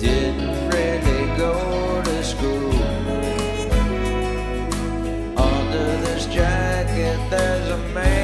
didn't really go to school. Under this jacket, there's a man.